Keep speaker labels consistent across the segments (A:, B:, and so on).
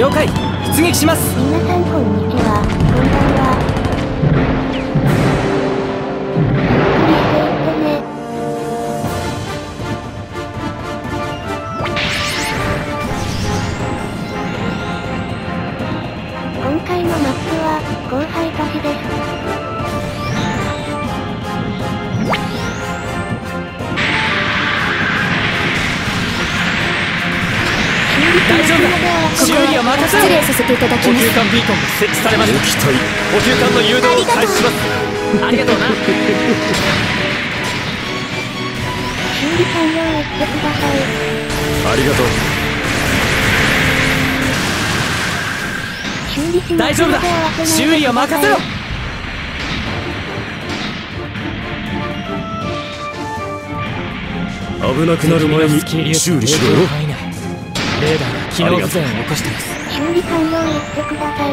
A: 了解。出撃します。
B: 皆さんこんにちはこんばんは。ゆっくりしていってね。今回のマップは後輩都市です。
A: 大丈夫。だ修理を任せ
C: 失礼させていただきます
A: 補給艦ビーコンが設置されました補給艦の誘導を開始しますありがとうな
B: 修理完了をしてください
D: ありがとう
B: 修理し
A: 大丈夫だ修理を任せろ
D: 危なくなる前に修理しろよ。
A: レーダーが機能不全を起こしています。
B: 修理完了をしてください。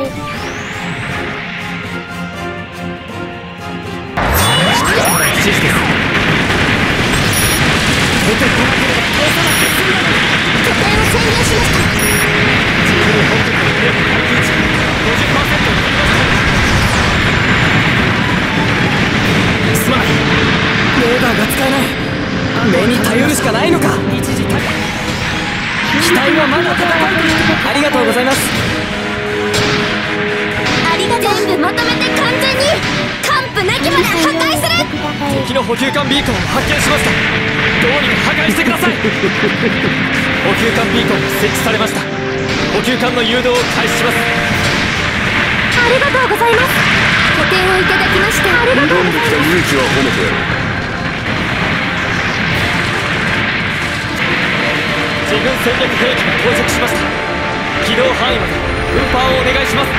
A: 指示です出てこなければ通さなくて済むのに。
C: 拠点を占領しました
A: 機体はまだ戦いるありがとうございます。
C: ありがとう。全部まとめて完全に完膚なきまで破壊する。
A: 敵の補給艦ビーコンを発見しました。どうにか破壊してください。補給艦ビーコンが設置されました。補給艦の誘導を開始します。
C: ありがとうございます。拠点をいただきましたありがとうございます。
D: 勇気は褒めてやる
A: 軍戦略兵器が到着しました。機動範囲まで運搬をお願いします。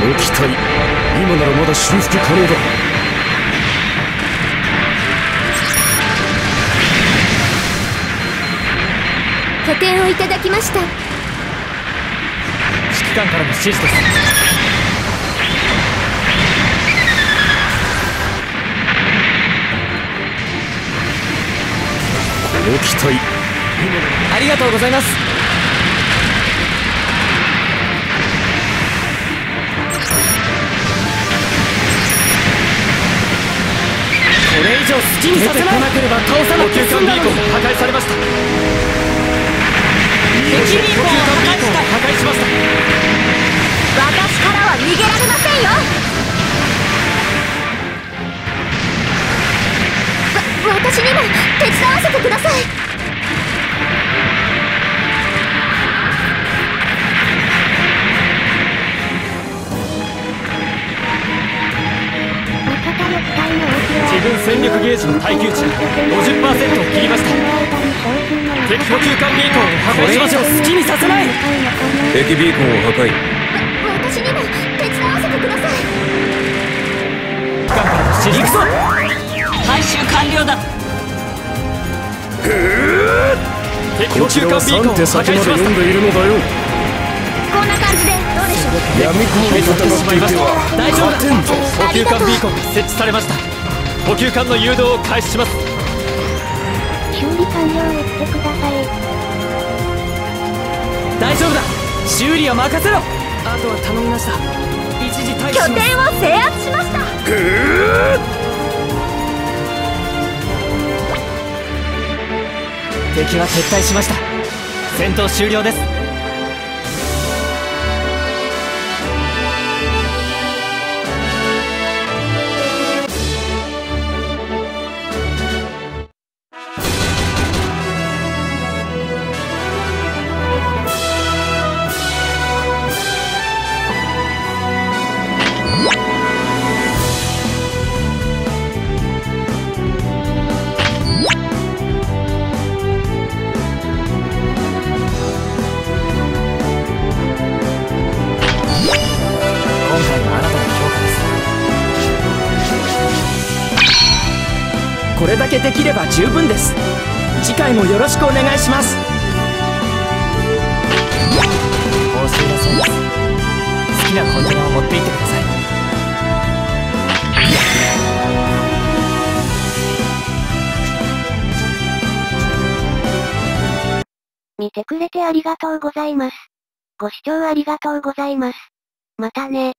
D: この機体今ならまだ修復可能だ。
C: 拠点をいただきました。
A: 指揮官からの指示です
D: この機体
A: ありがとうございます。これ以上好きにさせなければ倒さなくて済んだのに破壊されました。敵ビーコンを破壊しました。
C: 私からは逃げられませんよにも手伝わせてください。
A: 自分戦力ゲージの耐久値50%を切りました。敵補給艦ビーコンを破壊しましょう好きにさせない。
D: 敵ビーコンを破壊。
C: わ私にも手伝わせてください。
A: 行くぞ
E: 回収完了だ
D: こちらは
A: 給艦ビーコン
D: 3手
A: を破
D: 先まで
A: 壊しました
D: 読んでいるのだよ？
C: こんな感じでどうでしょう？
D: 闇雲に戦っていては
A: 大丈夫だ補給艦ビーコンが設置されました補給艦の誘導を開始します。
B: 修理完了をしてください
A: 大丈夫だ。修理は任せろ。あとは頼みました。一時退避し
C: 拠点を制圧しました
A: 敵は撤退しました。戦闘終了です。これだけできれば十分です次回もよろしくお願いします報酬だそうです好きなコンテナを持って行ってください
B: 見てくれてありがとうございます。ご視聴ありがとうございます。またね。